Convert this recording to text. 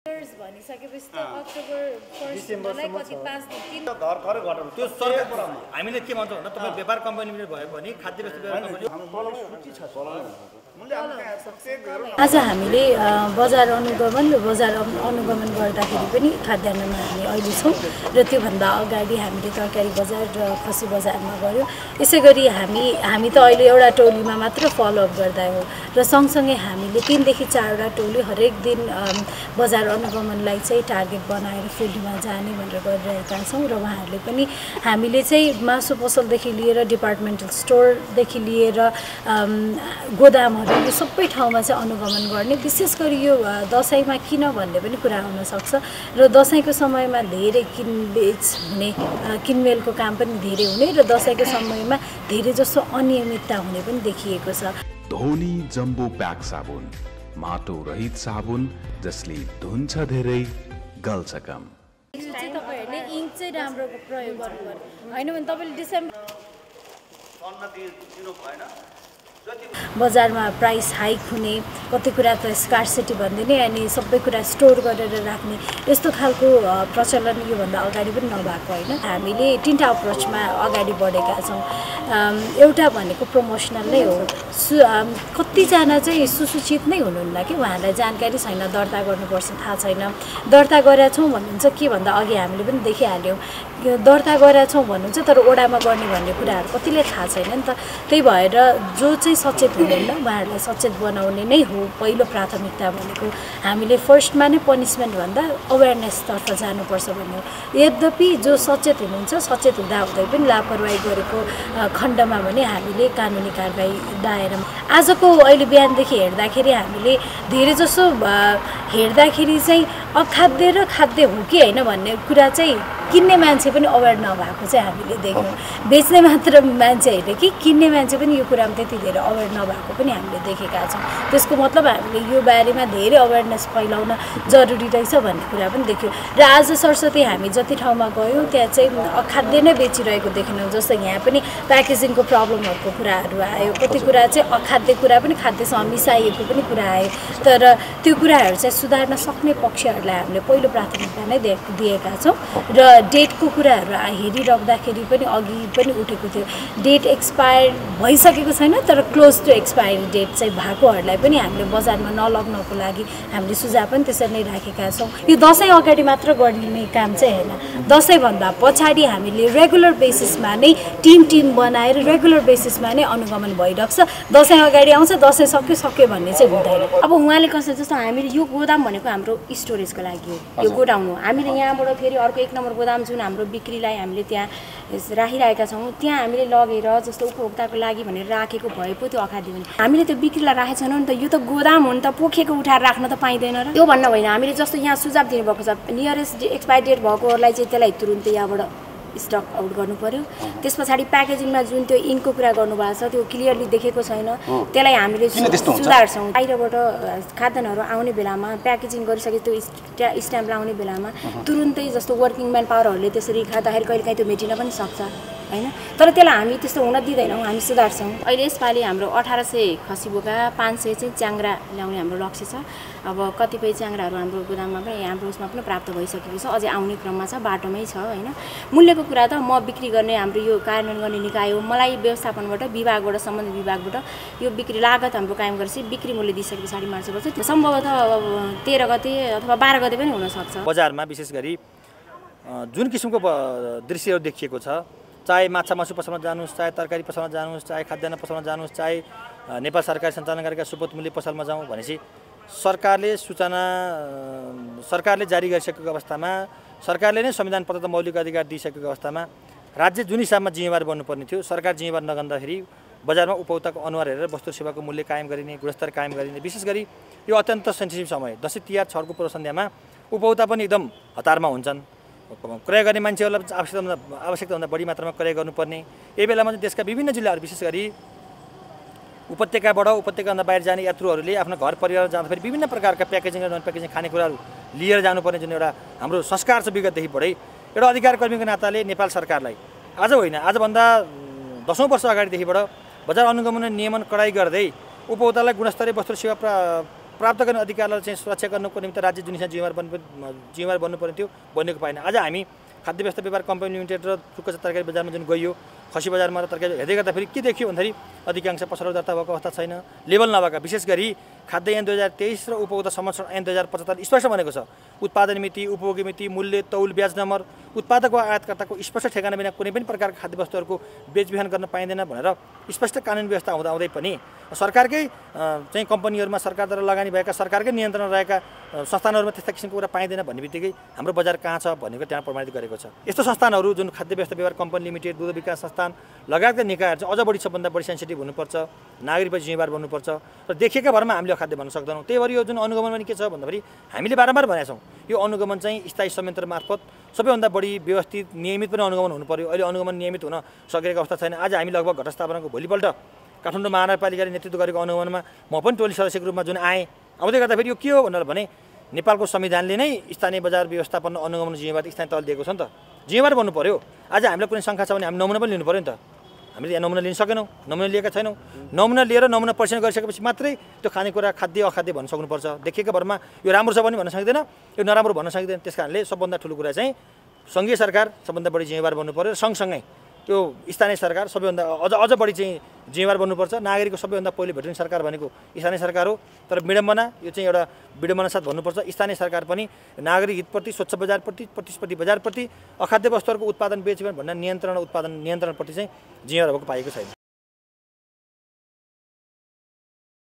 भनिसकेपछि त अक्टोबर फर्स्टलाई कति पाँच दिन तिन घर घरै घटाउनु त्यो सरकार हामीले के भन्छौँ भन्दा तपाईँ व्यापार कम्पनी भयो भने खाद्य वस्तु व्यापार कम्पनी आज हामीले बजार अनुगमन र बजार अनु- अनुगमन गर्दाखेरि पनि खाद्यान्नमा हामी अहिले छौँ र त्योभन्दा अगाडि हामीले तरकारी बजार र खसी बजारमा गऱ्यौँ। यसै गरी हामी हामी त अहिले एउटा टोलीमा मात्र फलोअप गर्दा हो र सँगसँगै हामीले तिनदेखि चारवटा टोली हरेक दिन बजार अनुगमनलाई चाहिँ टार्गेट बनाएर फिल्डमा जाने भनेर गरिरहेका छौँ र उहाँहरूले पनि हामीले चाहिँ मासु पसलदेखि लिएर डिपार्टमेन्टल स्टोरदेखि लिएर गोदामहरू यो सबै ठाउँमा चाहिँ अनुगमन गर्ने विशेष गरी यो दसैँमा किन भन्ने पनि कुरा हुनसक्छ। र दसैँको समयमा धेरै किनबेच हुने किनमेलको काम पनि धेरै हुने र दसैँको समयमा धेरै जसो अनियमितता हुने पनि देखिएको छ। धोनी जम्बो प्याक साबुन माटो रहित साबुन जसले धुन्छ धेरै गल्छ कम तपाईँहरूले इङ्क चाहिँ राम्रो प्रयोग गर्नु होइन भने तपाईँले डिसेम्बर बजारमा प्राइस हाइक हुने कति कुरा त स्कार्सिटी भनिदिने अनि सबै कुरा स्टोर गरेर राख्ने यस्तो खालको प्रचलन योभन्दा अगाडि पनि नभएको होइन। हामीले तिनवटा अप्रोचमा अगाडि बढेका छौँ। एउटा भनेको प्रमोसनल नै हो। सु कतिजना चाहिँ सुसूचित नै हुनुहुन्न कि उहाँहरूलाई जानकारी छैन दर्ता गर्नुपर्छ थाहा छैन। दर्ता गरेका छौँ भन्नुहुन्छ के भन्दा अघि हामीले पनि देखिहाल्यौँ। दर्ता गरेका छौँ भन्नुहुन्छ तर ओडामा गर्ने भन्ने कुराहरू कतिले थाहा छैन नि त। त्यही भएर जो चाहिँ सचेत हुनुहुन्न उहाँहरूलाई सचेत बनाउने नै हो पहिलो प्राथमिकता भनेको। हामीले फर्स्टमा नै पनिसमेन्ट भन्दा अवेरनेसतर्फ जानुपर्छ भन्ने यद्यपि जो सचेत हुनुहुन्छ सचेत हुँदा हुँदै पनि लापरवाही गरेको खण्डमा भने हामीले कानुनी कारवाही दायरामा आजको अहिले बिहानदेखि हेर्दाखेरि हामीले धेरै जसो अ, हेर्दाखेरि चाहिँ अखाद्य र खाद्य हो कि होइन भन्ने कुरा चाहिँ किन्ने मान्छे पनि अवेर नभएको चाहिँ हामीले देख्यौँ। बेच्ने मात्र मान्छे होइन कि किन्ने मान्छे पनि यो कुरामा त्यति धेरै अवेर नभएको पनि हामीले देखेका छौँ। त्यसको मतलब हामीले यो बारेमा धेरै अवेरनेस फैलाउन जरुरी रहेछ भन्ने कुरा पनि देख्यौँ। र आज सरस्वती हामी जति ठाउँमा गयौँ त्यहाँ चाहिँ अखाद्य नै बेचिरहेको देखिनौँ जस्तो यहाँ पनि प्याकेजिङको प्रब्लमहरूको कुराहरू आयो। कति कुरा चाहिँ अखाद्य कुरा पनि खाद्यसँग मिसाइएको पनि कुरा आयो। तर त्यो कुराहरू चाहिँ सुधार्न सक्ने पक्षहरूलाई हामीले पहिलो प्राथमिकता नै दिएका छौँ। र डेटको कुराहरू हेरिराख्दाखेरि पनि अघि पनि उठेको थियो। डेट एक्सपायर भइसकेको छैन तर क्लोज टु एक्सपायरी डेट चाहिँ भएकोहरूलाई पनि हामीले बजारमा नलग्नको लागि हामीले सुझाव पनि त्यसरी नै राखेका छौँ। यो दसैँ अगाडि मात्र गरिने काम चाहिँ होइन। दसैँभन्दा पछाडि हामीले रेगुलर बेसिसमा नै टिम टिम बनाएर रेगुलर बेसिसमा नै अनुगमन भइरहेको छ। दसैँ अगाडि आउँछ दसैँ सक्यो सक्यो भन्ने चाहिँ हुँदैन। अब उहाँले कस्तो जस्तो हामीले यो गोदाम भनेको हाम्रो स्टोरेजको लागि हो यो गोडाउन हो। हामीले यहाँबाट फेरि अर्को एक नम्बर गोदाम जुन हाम्रो बिक्रीलाई हामीले त्यहाँ राखिरहेका छौँ त्यहाँ हामीले लगेर जस्तो उपभोक्ताको लागि भनेर राखेको भए पो त्यो अखाद्य हुने। हामीले त्यो बिक्रीलाई राखेको छैनौँ नि त यो त गोदाम हो नि त पोखेको उठाएर राख्न त पाइँदैन र। त्यो भन्न होइन हामीले जस्तो यहाँ सुझाव दिनुभएको छ नियरेस्ट एक्सपायर डेट भएकोहरूलाई चाहिँ त्यसलाई तुरुन्तै यहाँबाट स्टक आउट गर्नु पर्यो। त्यस पछाडि प्याकेजिङमा जुन त्यो इन्कको कुरा गर्नुभएको छ त्यो क्लियरली देखेको छैन। त्यसलाई हामीले? सुधार्छौँ। बाहिरबाट खाद्यान्नहरू आउने बेलामा प्याकेजिङ गरिसके त्यो स्ट्या स्ट्याम्प लाउने बेलामा तुरुन्तै जस्तो वर्किङ म्यान पावरहरूले त्यसरी खाँदाखेरि कहिले काहीँ त्यो मेटिन पनि सक्छ। होइन? तर त्यसलाई हामी त्यस्तो हुन दिँदैनौँ हामी सुधार्छौँ। अहिले यसपालि हाम्रो अठार सय खसी बोका पाँच सय चाहिँ च्याङ्ग्रा ल्याउने हाम्रो लक्ष्य छ। अब कतिपय च्याङ्ग्राहरू हाम्रो गोदाममा पनि हाम्रो उसमा पनि प्राप्त भइसकेको छ। अझै आउने क्रममा छ बाटोमै छ होइन? मूल्यको कुरा त म बिक्री गर्ने हाम्रो यो कार्यान्वयन गर्ने निकाय हो। मलाई व्यवस्थापनबाट विभागबाट सम्बन्धित विभागबाट यो बिक्री लागत हाम्रो कायम गरेपछि बिक्री मूल्य दिइसके पछाडि मार्च गर्छ त्यो सम्भवतः अब तेह्र गते अथवा बाह्र गते पनि हुनसक्छ। बजारमा विशेष गरी जुन किसिमको दृश्यहरू देखिएको छ चाहे माछा मासु पसलमा जानुहोस् चाहे तरकारी पसलमा जानुहोस् चाहे खाद्यान्न पसलमा जानुहोस् चाहे नेपाल सरकारी सञ्चालन गरेका सुपथ मूल्य पसलमा जाउँ भनेपछि सरकारले सूचना सरकारले जारी गरिसकेको अवस्थामा सरकारले नै संविधान प्रदत्त मौलिक अधिकार दिइसकेको अवस्थामा राज्य जुन हिसाबमा जिम्मेवार बन्नुपर्ने थियो। सरकार जिम्मेवार नगन्दाखेरि बजारमा उपभोक्ताको अनुहार हेरेर वस्तु सेवाको मूल्य कायम गरिने गुणस्तर कायम गरिने विशेष गरी यो अत्यन्त सेन्सिटिभ समय दसैँ तिहार छठको पूर्व सन्ध्यामा उपभोक्ता पनि एकदम हतारमा हुन्छन्। क्रय गर्ने मान्छेहरूलाई आवश्यकता आवश्यकताभन्दा बढी मात्रामा क्रय गर्नुपर्ने। यही बेलामा चाहिँ देशका विभिन्न जिल्लाहरू विशेष गरी उपत्यकाबाट उपत्यकाभन्दा बाहिर जाने यात्रुहरूले आफ्नो घर परिवार जाँदाखेरि विभिन्न प्रकारका प्याकेजिङ र नन प्याकेजिङ खानेकुराहरू लिएर जानुपर्ने जुन एउटा हाम्रो संस्कार छ विगतदेखि बढै। एउटा अधिकार कर्मीको नाताले नेपाल सरकारलाई आज होइन आजभन्दा दसौँ वर्ष अगाडिदेखिबाट बजार अनुगमन नियमन कडाइ गर्दै उपभोक्तालाई गुणस्तरीय वस्तु सेवा प्रा प्राप्त गर्ने अधिकारलाई चाहिँ सुरक्षा गर्नुको निम्ति राज्य जुन चाहिँ जिम्मेवार बन्नु जिम्मेवार बन्नुपर्ने थियो बनेको पाएन। आज हामी खाद्य व्यवस्था व्यापार कम्पनी लिमिटेड र टुक्क तरकारी बजारमा जुन गइयो खसी बजारमा तरकारी हेर्दै गर्दाखेरि के देखियो भन्दाखेरि अधिकांश पसलहरू दर्ता भएको अवस्था छैन। लेभल नभएका विशेष गरी खाद्य ऐन दुई हजार तेइस र उपभोक्ता संरक्षण ऐन दुई हजार पचहत्तर स्पष्ट भनेको छ। उत्पादन मिति उपभोगी मिति मूल्य तौल ब्याज नम्बर उत्पादक वा आयातकर्ताको स्पष्ट ठेगाना बिना कुनै पनि प्रकारका खाद्य वस्तुहरूको बेचबिखन गर्न पाइँदैन भनेर स्पष्ट कानुन व्यवस्था हुँदा हुँदै पनि सरकारकै चाहिँ कम्पनीहरूमा सरकारद्वारा लगानी भएका सरकारकै नियन्त्रण रहेका संस्थानहरूमा त्यस्ता किसिमको कुरा पाइँदैन भन्ने बित्तिकै हाम्रो बजार कहाँ छ भनेको त्यहाँ प्रमाणित गरेको छ। यस्तो संस्थानहरू जुन खाद्य व्यवस्था व्यवहार कम्पनी लिमिटेड दुध विकास संस्थान लगायतका निकायहरू चाहिँ अझ बढी सबभन्दा बढी सेन्सिटिभ हुनुपर्छ नागरिकपछि जिम्मेवार बन्नुपर्छ र देखिएका भरमा हामीले अखाद्य भन्न सक्दैनौँ। त्यही भएर यो जुन अनुगमन पनि के छ भन्दाखेरि हामीले बारम्बार भनेका छौँ यो अनुगमन चाहिँ स्थायी संयन्त्र मार्फत सबैभन्दा बढी व्यवस्थित नियमित पनि अनुगमन हुनु पर्यो। अहिले अनुगमन नियमित हुन सकेको अवस्था छैन। आज हामी लगभग घटस्थापनाको भोलिपल्ट काठमाडौँ महानगरपालिकाले नेतृत्व गरेको अनुगमनमा म पनि टोली सदस्यको रूपमा जुन आएँ आउँदै गर्दाखेरि यो के हो भनेर भने नेपालको संविधानले नै स्थानीय बजार व्यवस्थापन अनुगमन जिम्मेवार स्थानीय तल दिएको छ नि त। जिम्मेवार बन्नु पर्यो। आज हामीलाई कुनै शङ्का छ भने हामी नमुना पनि लिनु पऱ्यो नि त। हामीले यहाँ नमुना लिन सकेनौँ नमुना लिएका छैनौँ। नमुना लिएर नमुना परीक्षण गरिसकेपछि मात्रै त्यो खानेकुरा खाद्य अखाद्य भन्न सक्नुपर्छ। देखिएको भरमा यो राम्रो छ पनि भन्न सक्दैन यो नराम्रो भन्न सक्दैन। त्यस कारणले सबभन्दा ठुलो कुरा चाहिँ सङ्घीय सरकार सबभन्दा बढी जिम्मेवार बन्नु पऱ्यो सँगसँगै त्यो स्थानीय सरकार सबैभन्दा अझ अझ बढी चाहिँ जिम्मेवार बन्नुपर्छ। नागरिकको सबैभन्दा पहिले भेट्ने सरकार भनेको स्थानीय सरकार हो। तर विडम्बना यो चाहिँ एउटा विडम्बना साथ भन्नुपर्छ। स्थानीय सरकार पनि नागरिक हितप्रति स्वच्छ बजारप्रति प्रतिस्पर्धी बजारप्रति अखाद्य वस्तुहरूको उत्पादन बेचबिखन भन्ने नियन्त्रण उत्पादन नियन्त्रणप्रति चाहिँ जिम्मेवार भएको पाएको छैन।